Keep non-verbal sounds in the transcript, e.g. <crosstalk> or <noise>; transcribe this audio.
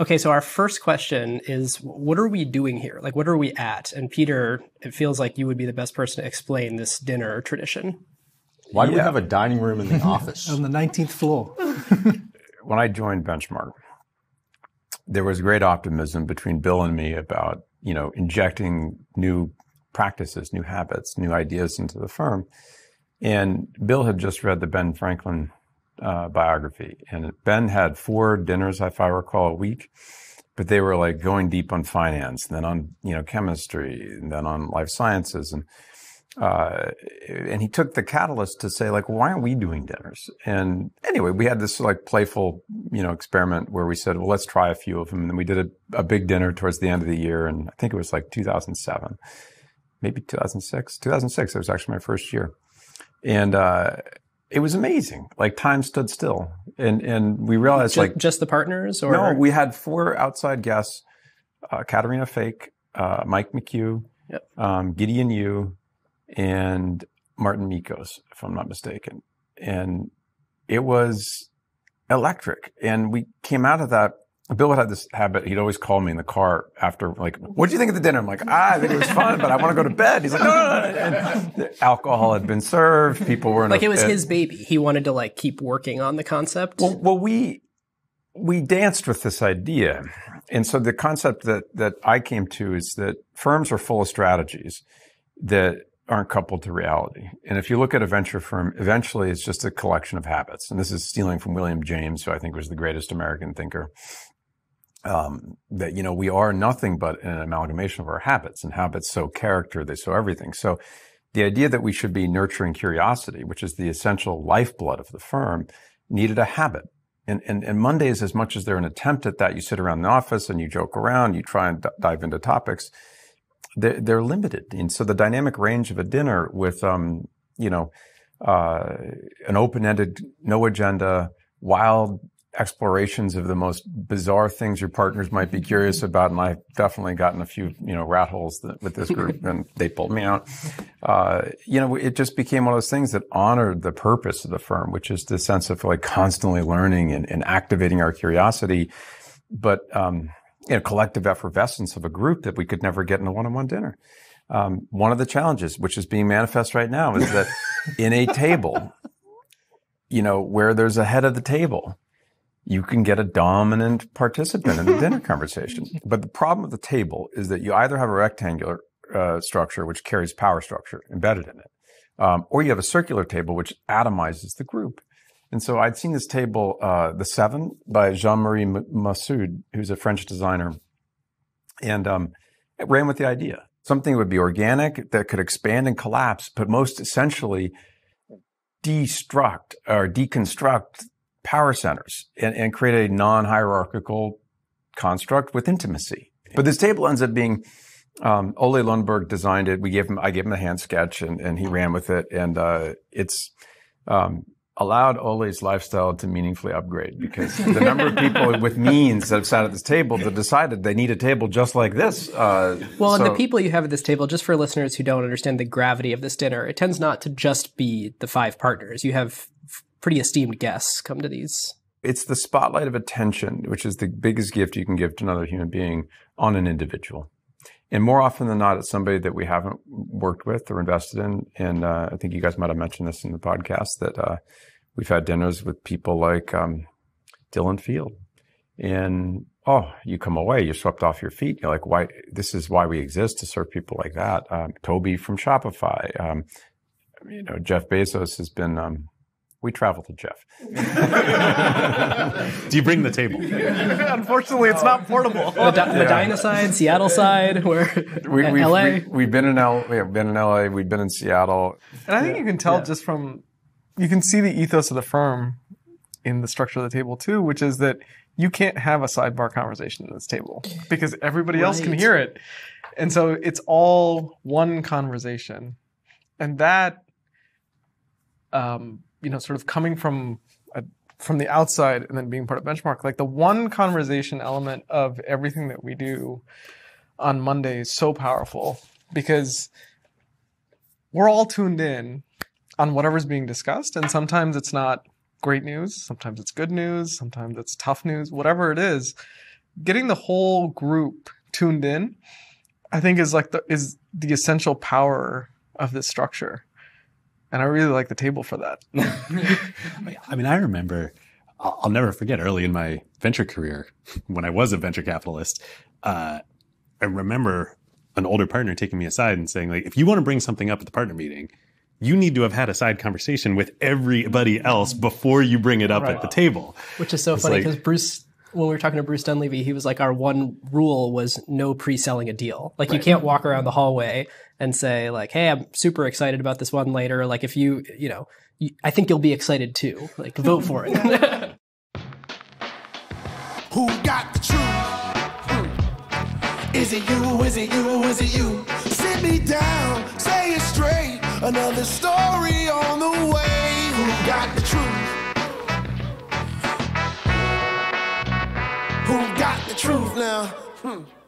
Okay, so our first question is what are we doing here? Like, what are we at? And Peter, it feels like you would be the best person to explain this dinner tradition. Why do we have a dining room in the <laughs> office? on the 19th floor. <laughs> when I joined Benchmark, there was great optimism between Bill and me about, you know, injecting new practices, new habits, new ideas into the firm. And Bill had just read the Ben Franklin uh, biography, and Ben had four dinners, if I recall, a week, but they were like going deep on finance, and then on you know chemistry, and then on life sciences, and uh, and he took the catalyst to say like, why aren't we doing dinners? And anyway, we had this like playful you know experiment where we said, well, let's try a few of them, and we did a, a big dinner towards the end of the year, and I think it was like 2007, maybe 2006, 2006. It was actually my first year, and. Uh, it was amazing. Like time stood still, and and we realized just, like just the partners, or no, we had four outside guests: uh, Caterina Fake, uh, Mike McCue, yep. um, Gideon Yu, and Marten Mickos, if I'm not mistaken. And it was electric. And we came out of that Bill had this habit. He'd always call me in the car after, like, "What do you think of the dinner?" I'm like, "Ah, I think it was fun, but I want to go to bed." He's like, "No, no, no." And alcohol had been served. People were like, a, it was his baby. He wanted to like keep working on the concept. Well, well, we we danced with this idea, and so the concept that that I came to is that firms are full of strategies that aren't coupled to reality. And if you look at a venture firm, eventually it's just a collection of habits. And this is stealing from William James, who I think was the greatest American thinker um, that you know we are nothing but an amalgamation of our habits, and habits sow character, they sow everything. So the idea that we should be nurturing curiosity, which is the essential lifeblood of the firm, needed a habit. And, and, and Mondays, as much as they're an attempt at that, you sit around the office and you joke around, you try and d- dive into topics. They're, they're, limited, and so the dynamic range of a dinner with, um, you know, uh, an open-ended, no agenda, wild explorations of the most bizarre things your partners might be curious about. And I've definitely gotten a few, you know, rat holes that, with this group <laughs> and they pulled me out. Uh, you know, it just became one of those things that honored the purpose of the firm, which is the sense of like constantly learning and, and activating our curiosity. But, um, you know, collective effervescence of a group that we could never get in a one-on-one dinner. Um, one of the challenges, which is being manifest right now, is that <laughs> in a table, you know, where there's a head of the table, you can get a dominant participant in the dinner conversation. <laughs> But the problem with the table is that you either have a rectangular uh, structure which carries power structure embedded in it, um, or you have a circular table which atomizes the group. And so I'd seen this table, uh, The Seven by Jean-Marie Massaud, who's a French designer, and um, it ran with the idea. Something would be organic that could expand and collapse, but most essentially destruct or deconstruct power centers and, and create a non-hierarchical construct with intimacy. But this table ends up being um, Ole Lundberg designed it. We gave him, I gave him a hand sketch, and, and he ran with it. And uh, it's um, allowed Ole's lifestyle to meaningfully upgrade because the number of people <laughs> with means that have sat at this table that decided they need a table just like this. Uh, well, so, and the people you have at this table, just for listeners who don't understand the gravity of this dinner, it tends not to just be the five partners. You have pretty esteemed guests come to these. It's the spotlight of attention, which is the biggest gift you can give to another human being on an individual. And more often than not, it's somebody that we haven't worked with or invested in. And uh, I think you guys might have mentioned this in the podcast that uh, we've had dinners with people like um, Dylan Field. And oh, you come away, you're swept off your feet. You're like, why? This is why we exist to serve people like that. Um, Toby from Shopify. Um, you know, Jeff Bezos has been um, we travel to Jeff. <laughs> Do you bring the table? <laughs> Unfortunately, it's not portable. The, di- Medina side, Seattle side, where we, we've, LA. We, have been in L. We've been in LA. We've been in Seattle. And I think you can tell yeah. just from you can see the ethos of the firm in the structure of the table too, which is that you can't have a sidebar conversation at this table because everybody right. else can hear it, and so it's all one conversation, and that. Um, you know, sort of coming from a, from the outside and then being part of Benchmark, like the one conversation element of everything that we do on Monday is so powerful because we're all tuned in on whatever's being discussed, and sometimes it's not great news, sometimes it's good news, sometimes it's tough news, whatever it is. getting the whole group tuned in, I think is like the is the essential power of this structure. And I really like the table for that. <laughs> I mean, I remember, I'll, I'll never forget early in my venture career when I was a venture capitalist. Uh, I remember an older partner taking me aside and saying, like, if you want to bring something up at the partner meeting, you need to have had a side conversation with everybody else before you bring it up at the table. Which is so It's funny like- because Bruce, when we were talking to Bruce Dunlevie, he was like, our one rule was no pre-selling a deal. Like you can't walk around the hallway and say like, "Hey, I'm super excited about this one later." Like if you, you know, you, I think you'll be excited too. Like vote for it. <laughs> Who got the truth? Is it you? Is it you? Is it you? Sit me down, say it straight. Another story now? Hmm.